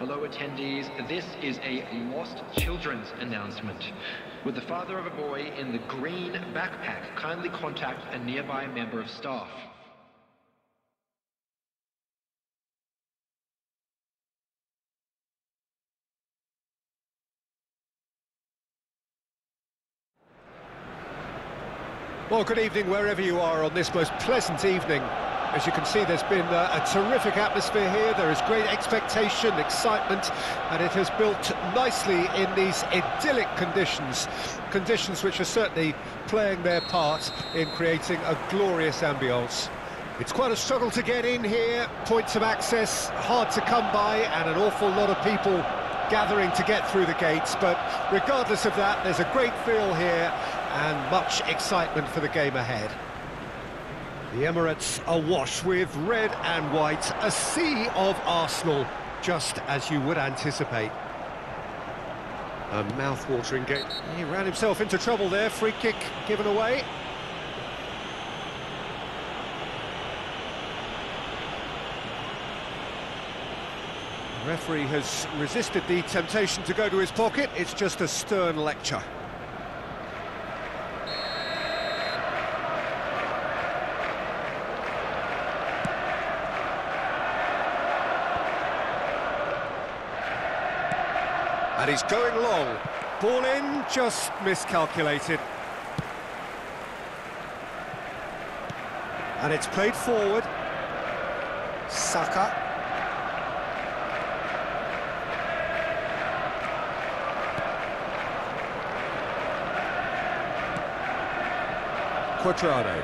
Hello attendees, this is a lost children's announcement. With the father of a boy in the green backpack, kindly contact a nearby member of staff. Well, good evening wherever you are on this most pleasant evening. As you can see, there's been a, a, terrific atmosphere here. There is great expectation, excitement, and it has built nicely in these idyllic conditions. Conditions which are certainly playing their part in creating a glorious ambience. It's quite a struggle to get in here, points of access hard to come by, and an awful lot of people gathering to get through the gates. But regardless of that, there's a great feel here and much excitement for the game ahead. The Emirates awash with red and white, a sea of Arsenal, just as you would anticipate. A mouth-watering game. He ran himself into trouble there, free kick given away. The referee has resisted the temptation to go to his pocket, it's just a stern lecture. And he's going long. Ball in, just miscalculated. And it's played forward. Saka. Cuadrado.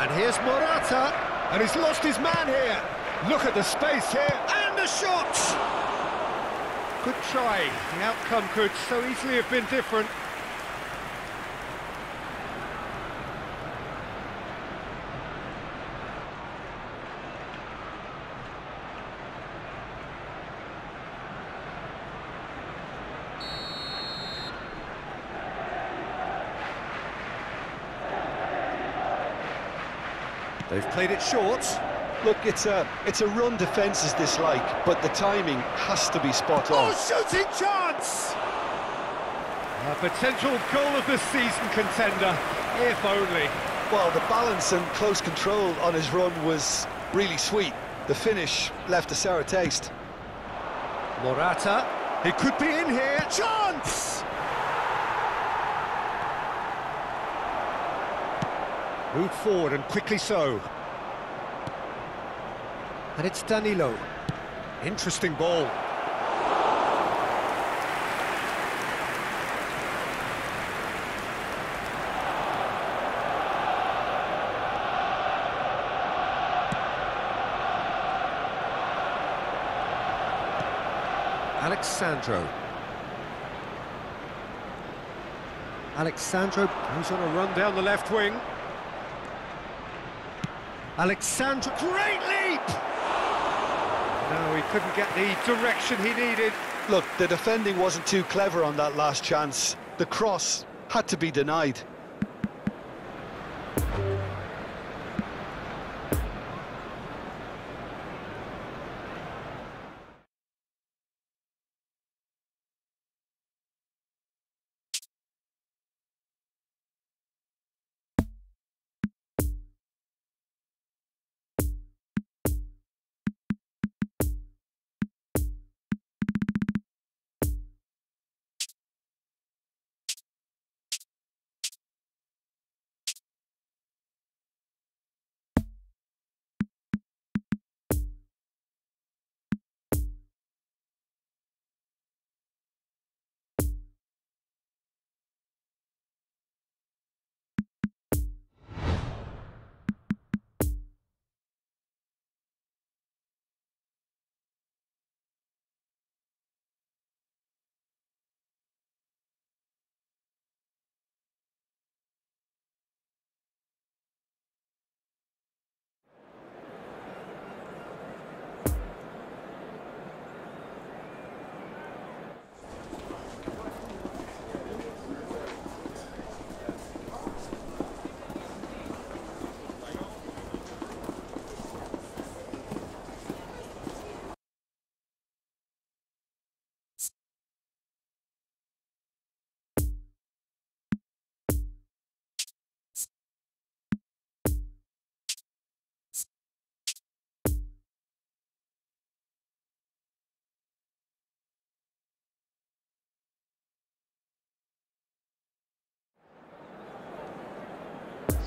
And here's Morata. And he's lost his man here. Look at the space here, the shot! Good try. The outcome could so easily have been different. They've played it short. Look, it's a it's a run defence is dislike, but the timing has to be spot on. Oh, shooting chance! A potential goal of the season contender, if only. Well, the balance and close control on his run was really sweet. The finish left a sour taste. Morata, he could be in here. Chance! Moved forward and quickly so. And it's Danilo. Interesting ball. Alex Sandro. Alex Sandro goes on a run down the left wing. Alex Sandro, great leap! He couldn't get the direction he needed. Look, the defending wasn't too clever on that last chance. The cross had to be denied.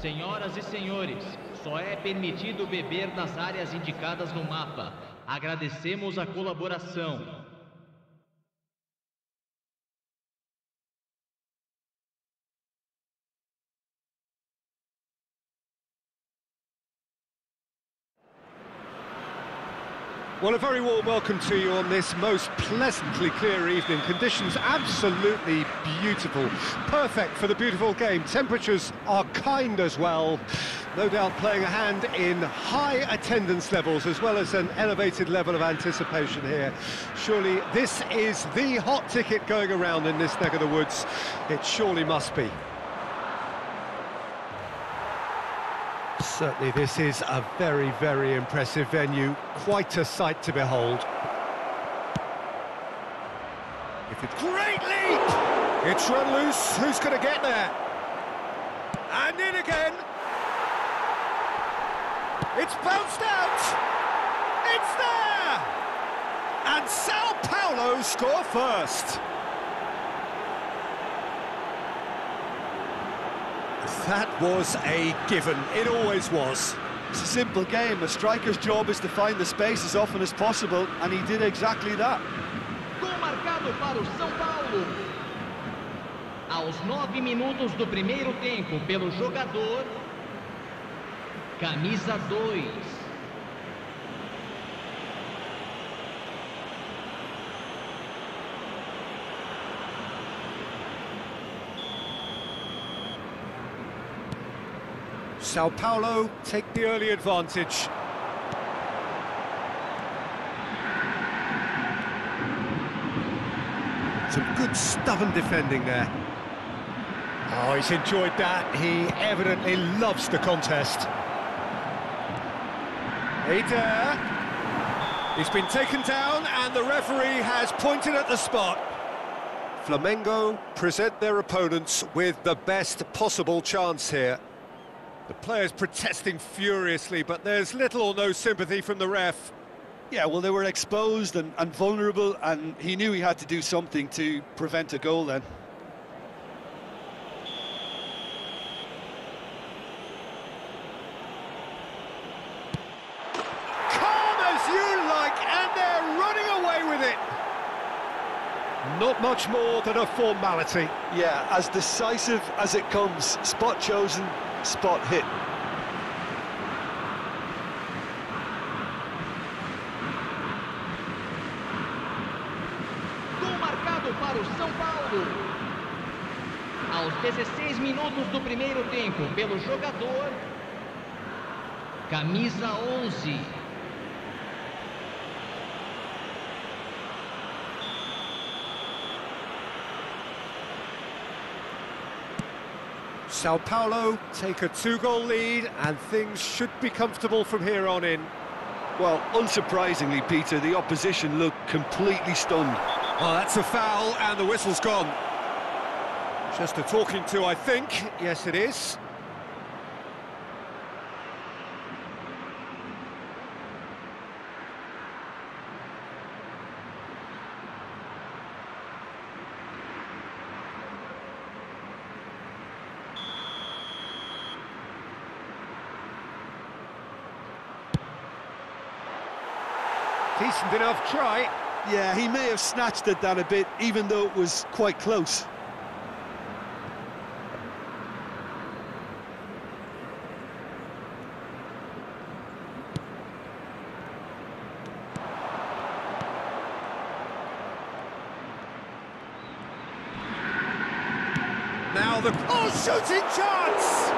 Senhoras e senhores, só é permitido beber nas áreas indicadas no mapa. Agradecemos a colaboração. Well, a very warm welcome to you on this most pleasantly clear evening. Conditions absolutely beautiful. Perfect for the beautiful game. Temperatures are kind as well. No doubt playing a hand in high attendance levels as well as an elevated level of anticipation here. Surely this is the hot ticket going around in this neck of the woods. It surely must be. Certainly this is a very, very impressive venue. Quite a sight to behold. If it's great leap! It's run loose. Who's going to get there? And in again. It's bounced out. It's there. And Sao Paulo score first. That was a given. It always was. It's a simple game. A striker's job is to find the space as often as possible, and he did exactly that. Gol marcado para o São Paulo. Aos nove minutos do primeiro tempo, pelo jogador. Camisa 2. Sao Paulo take the early advantage. Some good stubborn defending there. Oh, he's enjoyed that. He evidently loves the contest. Eder. He's been taken down and the referee has pointed at the spot. Flamengo present their opponents with the best possible chance here. The players protesting furiously, but there's little or no sympathy from the ref. Yeah, well, they were exposed and, and vulnerable, and he knew he had to do something to prevent a goal then. Calm as you like, and they're running away with it. Not much more than a formality. Yeah, as decisive as it comes. Spot chosen, spot hit. Gol marcado para o São Paulo. Aos 16 minutos do primeiro tempo, pelo jogador. Camisa 11. Sao Paulo take a two-goal lead, and things should be comfortable from here on in. Well, unsurprisingly, Peter, the opposition looked completely stunned. Oh, that's a foul, and the whistle's gone. Just a talking to, I think. Yes, it is. Decent enough try. Yeah, he may have snatched at that a bit, even though it was quite close. Now the... Oh, shooting chance!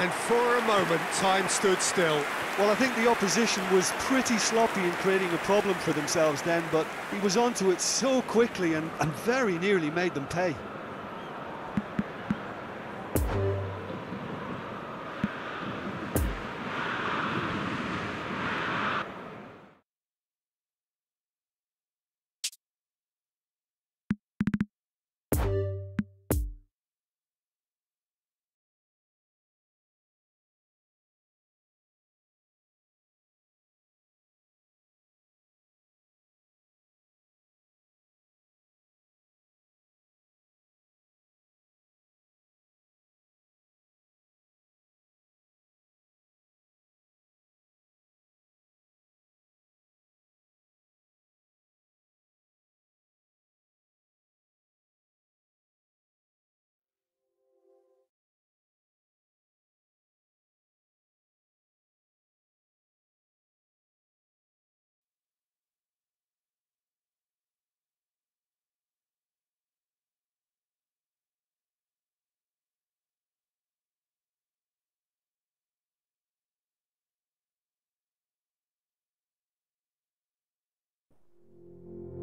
And for a moment, time stood still. Well, I think the opposition was pretty sloppy in creating a problem for themselves then, but he was onto it so quickly and, and very nearly made them pay. うん。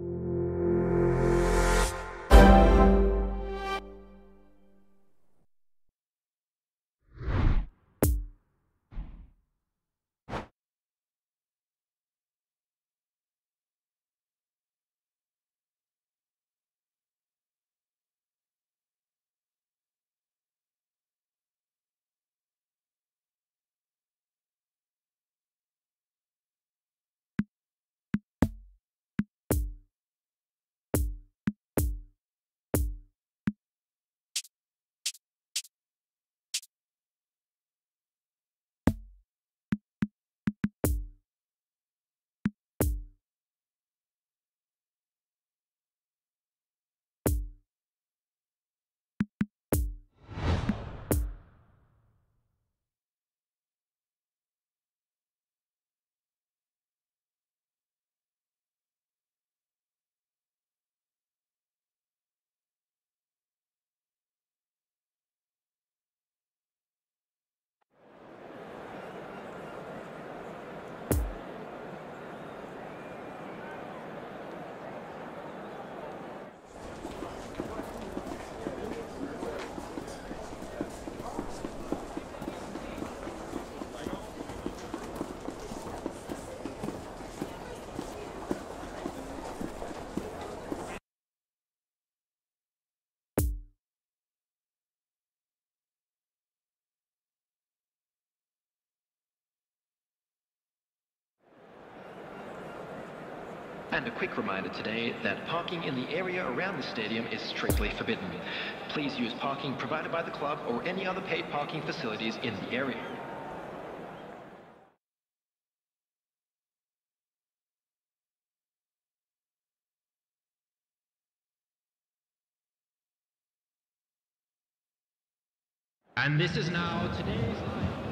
And a quick reminder today that parking in the area around the stadium is strictly forbidden. Please use parking provided by the club or any other paid parking facilities in the area. And this is now today's...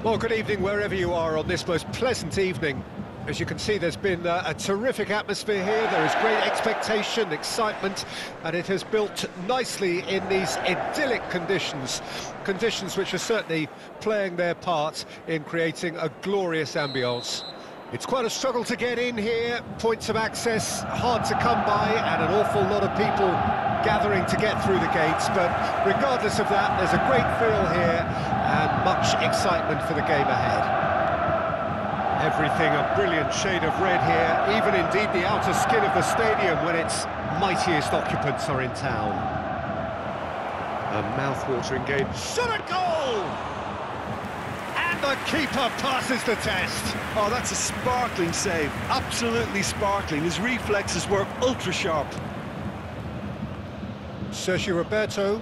Well, good evening wherever you are on this most pleasant evening. As you can see, there's been uh, a terrific atmosphere here. There is great expectation, excitement, and it has built nicely in these idyllic conditions. Conditions which are certainly playing their part in creating a glorious ambience. It's quite a struggle to get in here, points of access hard to come by, and an awful lot of people gathering to get through the gates. But regardless of that, there's a great feel here and much excitement for the game ahead. Everything a brilliant shade of red here, even indeed the outer skin of the stadium when its mightiest occupants are in town. A mouth-watering game. Shot a goal! And the keeper passes the test. Oh, that's a sparkling save. Absolutely sparkling. His reflexes were ultra-sharp. Sergi Roberto.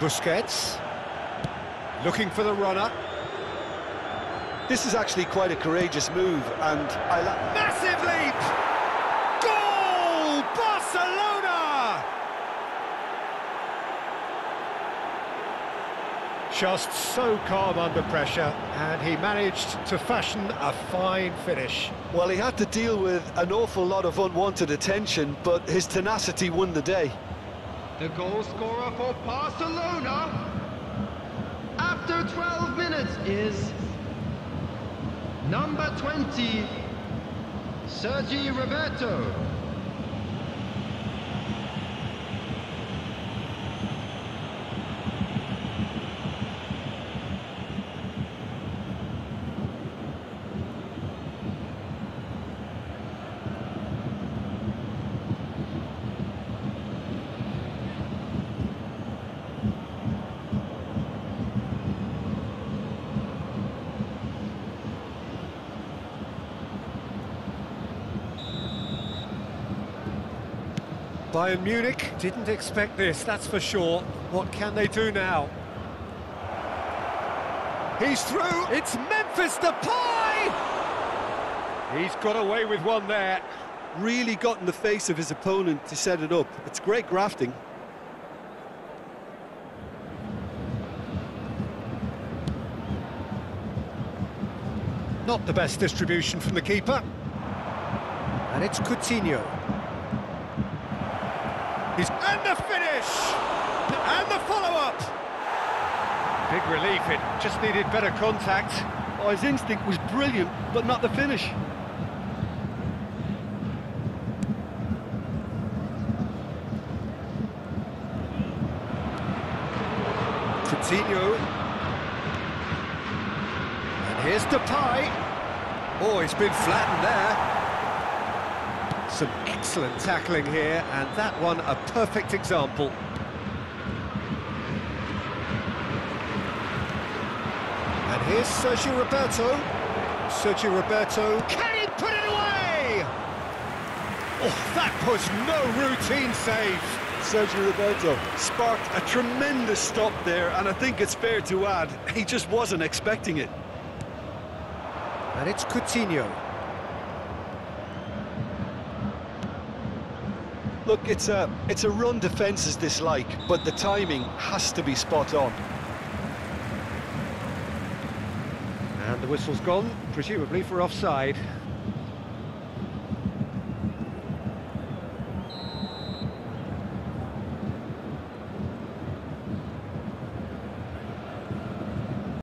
Busquets. Looking for the runner. This is actually quite a courageous move, and I like... Massive leap! Goal! Barcelona! Just so calm under pressure, and he managed to fashion a fine finish. Well, he had to deal with an awful lot of unwanted attention, but his tenacity won the day. The goal scorer for Barcelona after 12 minutes is number 20, Sergi Roberto. Bayern Munich didn't expect this, that's for sure. What can they do now? He's through, it's Memphis Depay! He's got away with one there. Really got in the face of his opponent to set it up. It's great grafting. Not the best distribution from the keeper. And it's Coutinho. He's... And the finish! And the follow-up! Big relief, it just needed better contact. Oh, his instinct was brilliant, but not the finish. Coutinho. And here's Depay. Oh, he's been flattened there. Some excellent tackling here, and that one a perfect example. And here's Sergi Roberto. Sergi Roberto, can he put it away? Oh, that was no routine save. Sergi Roberto sparked a tremendous stop there, and I think it's fair to add, he just wasn't expecting it. And it's Coutinho. Look, it's a it's a run defences dislike, but the timing has to be spot on. And the whistle's gone, presumably for offside.